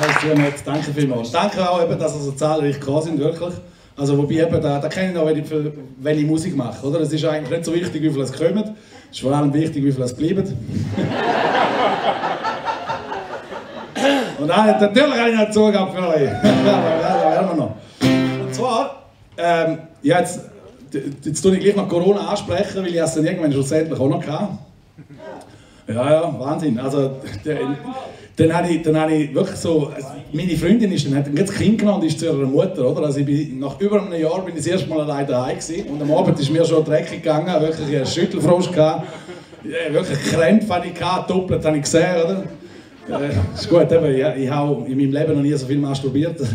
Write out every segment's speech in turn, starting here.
Ist sehr nett. Danke vielmals. Danke auch, eben, dass ihr so zahlreich gekommen sind, wirklich. Also, wobei eben, da, da kenne ich noch, wenn ich, wenn ich Musik mache. Oder? Es ist eigentlich nicht so wichtig, wie viele es kommen. Es ist vor allem wichtig, wie viele es bleiben. Und dann, natürlich habe ich noch Zugang für euch. da werden wir noch. Und zwar, ähm, ja, jetzt, jetzt tue ich gleich noch Corona ansprechen, weil ich es dann irgendwann schlussendlich auch noch hatte. Ja, ja, Wahnsinn. Also, der, dann habe ich, dann habe ich wirklich so, meine Freundin ist dann, hat ein Kind und ist zu ihrer Mutter, oder? Also ich bin, nach über einem Jahr bin ich das erste Mal allein daheim gewesen und am Abend ist mir schon dreckig gegangen, wirklich einen Schüttelfrost gehabt, wirklich Krämpfe hatte ich gehabt, doppelt habe ich gesehen, oder? Äh, ist gut, eben, ich, ich habe in meinem Leben noch nie so viel masturbiert.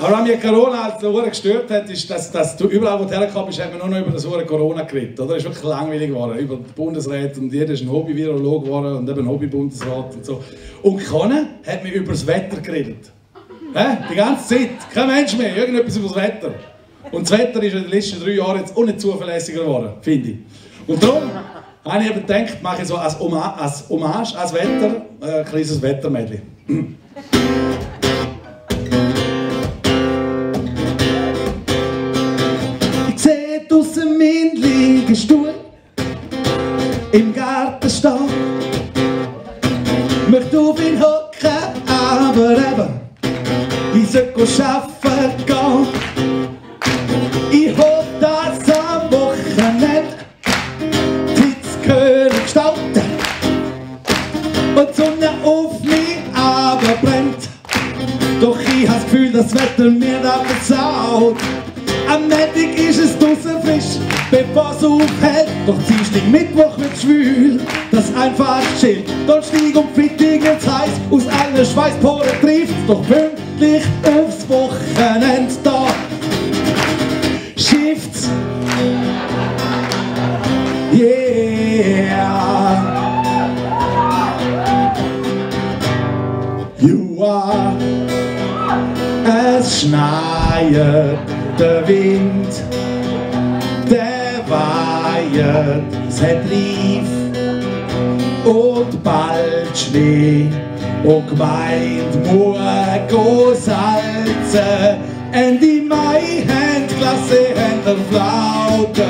Aber was mich Corona halt so gestört hat, ist, dass, dass du überall, wo du hergekommen bist, hat nur noch über das Corona geredet. Oder? Es ist wirklich langweilig geworden. Über die Bundesrat und jeder ist ein Hobby-Virolog geworden und eben Hobby-Bundesrat und so. Und keiner hat mir über das Wetter geredet. Hä? Die ganze Zeit. Kein Mensch mehr. Irgendetwas über das Wetter. Und das Wetter ist in den letzten drei Jahren jetzt auch nicht zuverlässiger geworden, finde ich. Und darum habe ich eben gedacht, mache ich so als Hommage, als, Wetter, äh, ein kleines Wettermädchen. Draussen mein Liegestuhl im Garten stehen. Möchte auf ihn hocken, aber eben, ich soll arbeiten gehen. Ich hoffe, dass am Wochenende die Hitze können gestalten und die Sonne auf mich aber brennt. Doch ich habe das Gefühl, das Wetter mir da versaut. Am Montag ist es draussen bevor es aufhält. Doch Dienstag, Mittwoch wird schwül, das einfach chill. Donnerstag und Freitag wird's heiß, aus allen Schweißporen trifft Doch pünktlich aufs Wochenende da schifft's. Yeah. You are es schneit der Wind, es hat Lief und bald Schnee und gemeint muss go salzen. Ende Mai haben Klasse haben der Flaute,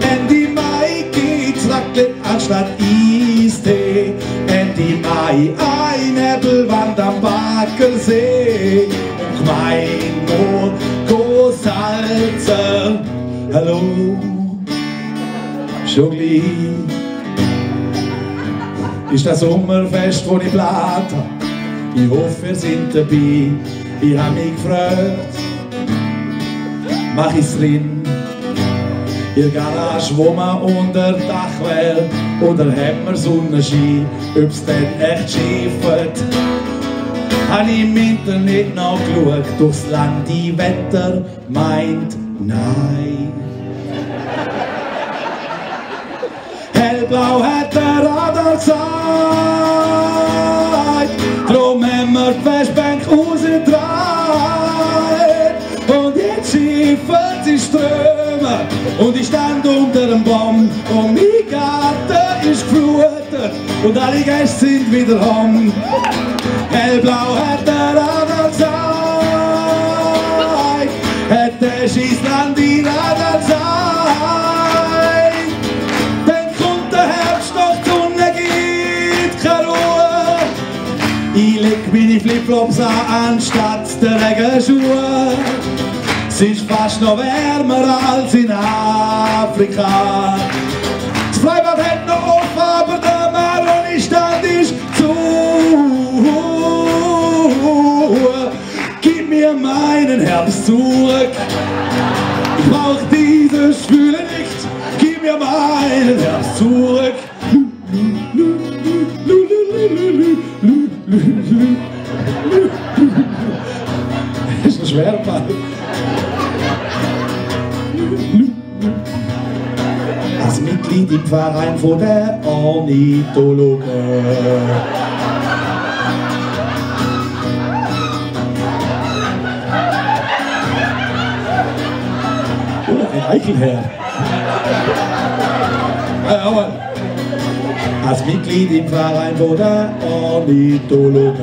Ende Mai geht's Raclette anstatt Eistee. Ende Mai ein Nebelwand am Baggersee und gemeint muss Salze, hallo, schon gleich ist das Sommerfest, das ich geplant habe. Ich hoffe, ihr seid dabei. Ich habe mich gefragt, mach ich's drin? In der Garage, wo man unter Dach wäre, oder haben wir Sonnenschein, ob's denn echt schifft? habe ich im Internet nachgeschaut, durchs Land die Wetter meint nein. Hellblau hat der Radar gesagt, drum haben wir die Festbank rausgedreht. Und jetzt schiffen sie Ströme und ich stand unter dem Baum und mein Garten ist geflutet und alle Gäste sind wieder home. Hellblau hat der Radar gezeigt, hat der Schießland die Radar gezeigt. Meine Flipflops an, anstatt der Regenschuhe. Es ist fast noch wärmer als in Afrika. Das Freibad hat noch offen, aber der Maroni-Stand ist zu. Gib mir meinen Herbst zurück. Ich brauch dieses Schwüle nicht. Gib mir meinen Herbst zurück. Mitglied im Verein von der Ornithologen. Oder ein Eichelherr. Ja, aber als Mitglied im Verein von der Ornithologen.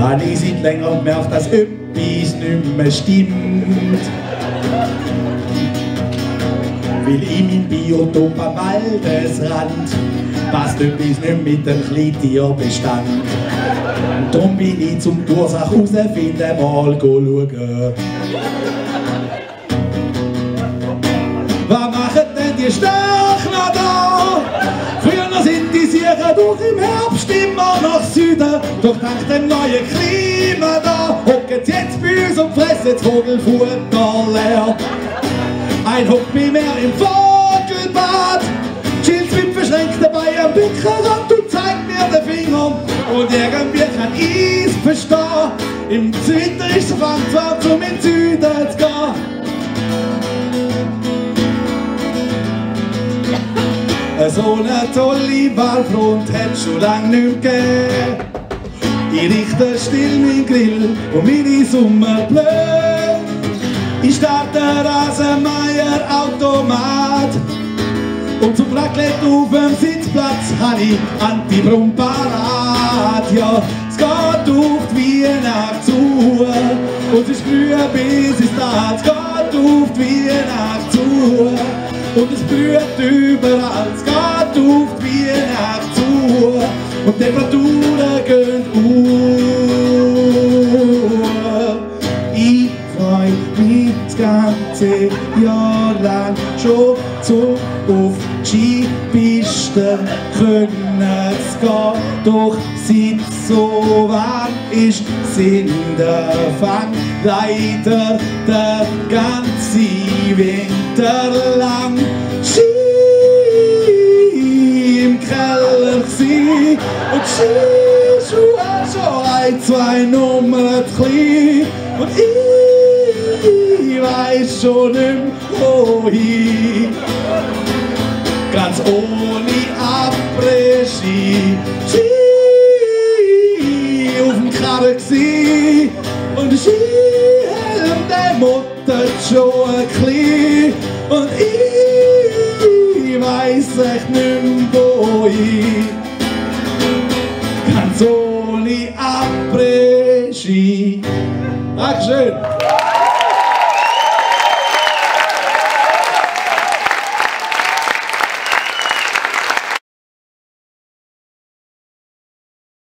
Habe ich seit länger gemerkt, dass etwas nicht mehr stimmt. Weil in meinem Biotop am Waldesrand passt etwas nicht mit dem Kleintierbestand. Und darum bin ich zum Ursache herausfinden mal schauen. Was machen denn die Stachler da? Früher sind die Sicher durch im Herbst immer nach Süden. Doch dank dem neuen Klima da hocken sie jetzt bei uns und fressen jetzt Vogelfutter leer. Ein mir im Vogelbad, chillt mit verschränkten Beinen am Beckenrand und zeigt mir den Finger. Und irgendwie kann ich's verstehen. Im Winter ist es Frankfurt, um in den Süden zu gehen. So eine tolle Waldfront hat schon lang nicht gegeben. Ich richte still meinen Grill und meine Sommerblöd. Ich starte Rasenmeier Automat. Und zum Raclette auf dem Sitzplatz habe ich Antibrum parat. Ja, es geht auf die Weihnacht zu. Und es ist bis es da. Es geht auf die Weihnacht zu. Und es blüht überall. Es geht auf die Weihnacht zu. Und Temperaturen gehen hoch. Ganze Jahr lang schon so auf die Skipiste können es gehen. Doch seit so warm ist, sind der Fang leider der ganze Winter lang. Ski im Keller gsi und Skischuhe schon ein, zwei Nummern klein. Und ich weiß schon mehr, wohin. Ganz ohne Après-Ski. Ski auf dem Karren gsi und der Skihelm, der muttert schon ein klein. Und ich weiß echt nicht mehr, wohin. Ganz ohne Après-Ski. Dankeschön.